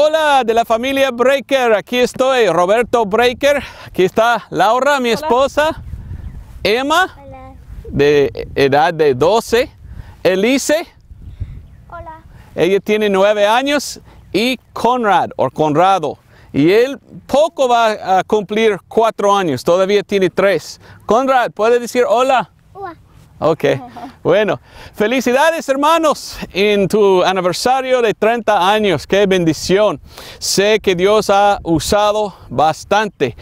Hola de la familia Breaker, aquí estoy, Roberto Breaker, aquí está Laura, mi esposa, Emma, Hola. de edad de 12, Elise, Hola. ella tiene 9 años, y Conrad, o Conrado, y él poco va a cumplir 4 años, todavía tiene 3. Conrad, ¿puede decir hola? Hola. Ok, bueno, felicidades hermanos en tu aniversario de 30 años, qué bendición. Sé que Dios ha usado bastante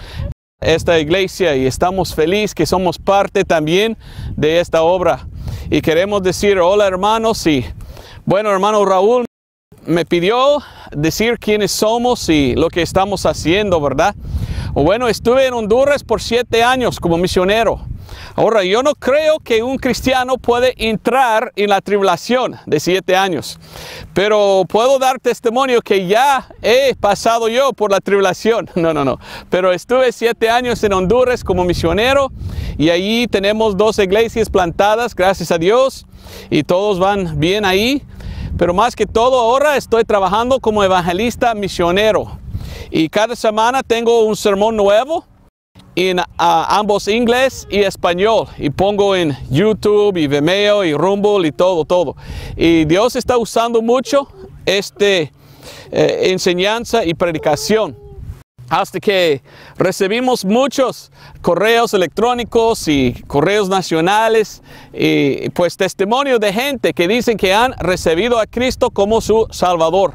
esta iglesia y estamos felices que somos parte también de esta obra. Y queremos decir hola hermanos y bueno hermano Raúl me pidió decir quiénes somos y lo que estamos haciendo, ¿verdad? Bueno, estuve en Honduras por siete años como misionero. Ahora, yo no creo que un cristiano puede entrar en la tribulación de siete años, pero puedo dar testimonio que ya he pasado yo por la tribulación. No, no, no. Pero estuve siete años en Honduras como misionero y allí tenemos dos iglesias plantadas, gracias a Dios, y todos van bien ahí. Pero más que todo ahora estoy trabajando como evangelista misionero. Y cada semana tengo un sermón nuevo en ambos inglés y español y pongo en YouTube y Vimeo y Rumble y todo, todo. Y Dios está usando mucho este eh, enseñanza y predicación. Hasta que recibimos muchos correos electrónicos y correos nacionales y pues testimonio de gente que dicen que han recibido a Cristo como su Salvador.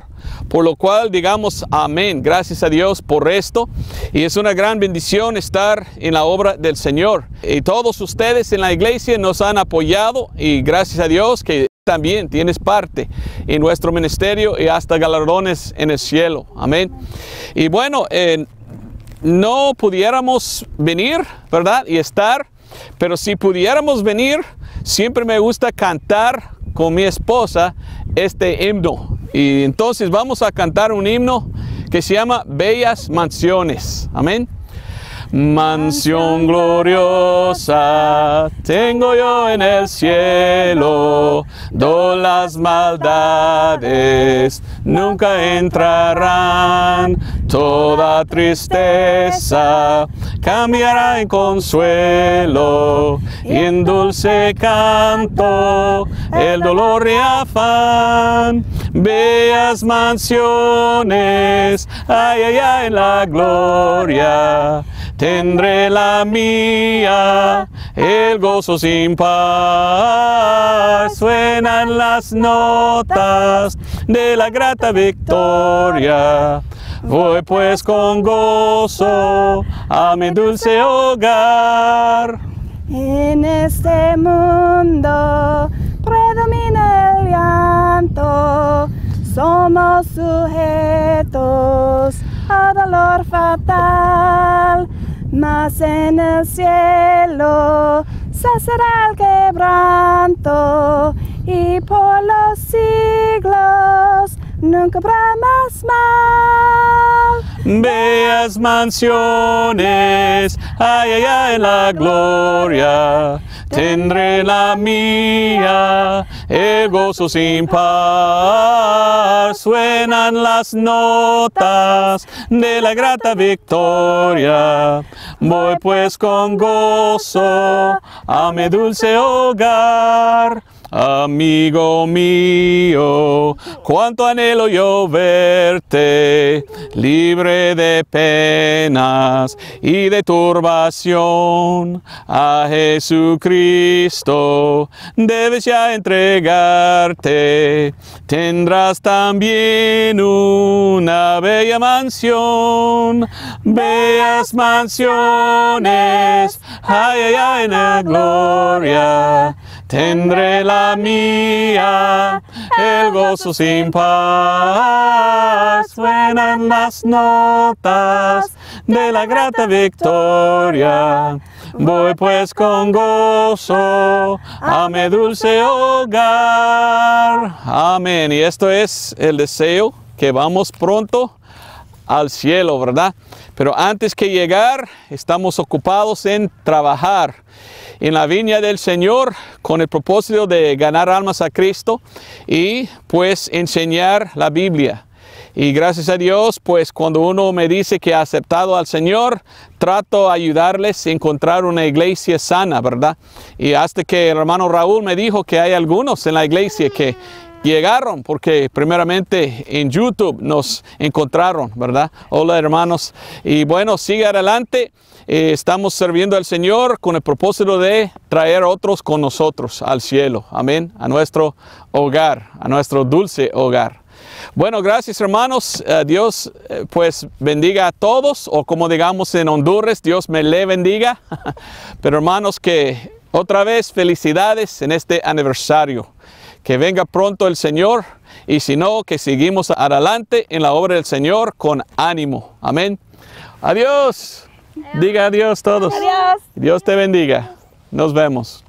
Por lo cual digamos amén, gracias a Dios por esto. Y es una gran bendición estar en la obra del Señor. Y todos ustedes en la iglesia nos han apoyado y gracias a Dios que también tienes parte en nuestro ministerio y hasta galardones en el cielo. Amén. Y bueno, eh, no pudiéramos venir, ¿verdad? Y estar, pero si pudiéramos venir, siempre me gusta cantar con mi esposa este himno. Y entonces vamos a cantar un himno que se llama Bellas Mansiones. Amén. Mansión gloriosa tengo yo en el cielo, do las maldades nunca entrarán, toda tristeza cambiará en consuelo y en dulce canto el dolor y afán. Bellas mansiones, ay, ay, ay, en la gloria tendré la mía, el gozo sin par. Suenan las notas de la grata victoria. Voy pues con gozo a mi dulce hogar. En este mundo predomina el llanto, somos sujetos a dolor fatal, mas en el cielo cesará el quebranto y por los siglos nunca habrá más mal. Bellas mansiones, ay, ay, ay, en la gloria. Tendré la mía, el gozo sin par. Suenan las notas de la grata victoria. Voy pues con gozo a mi dulce hogar. Amigo mío, cuánto anhelo yo verte, libre de penas y de turbación. A Jesucristo. Debes ya entregarte, tendrás también una bella mansión, bellas mansiones, ay, en la gloria tendré la mía, el gozo sin par. Suenan las notas de la grata victoria. Voy pues con gozo a mi dulce hogar. Amén. Y esto es el deseo que vamos pronto al cielo, ¿verdad? Pero antes que llegar, estamos ocupados en trabajar en la viña del Señor con el propósito de ganar almas a Cristo y pues enseñar la Biblia. Y gracias a Dios, pues cuando uno me dice que ha aceptado al Señor, trato de ayudarles a encontrar una iglesia sana, ¿verdad? Y hasta que el hermano Raúl me dijo que hay algunos en la iglesia que llegaron porque primeramente en YouTube nos encontraron, ¿verdad? Hola hermanos. Y bueno, sigue adelante. Eh, estamos sirviendo al Señor con el propósito de traer otros con nosotros al cielo. Amén. A nuestro hogar, a nuestro dulce hogar. Bueno, gracias hermanos. Eh, Dios eh, pues bendiga a todos o como digamos en Honduras, Dios me le bendiga. Pero hermanos que otra vez felicidades en este aniversario. Que venga pronto el Señor y si no, que seguimos adelante en la obra del Señor con ánimo. Amén. Adiós. Diga adiós todos. Adiós. Dios te bendiga. Nos vemos.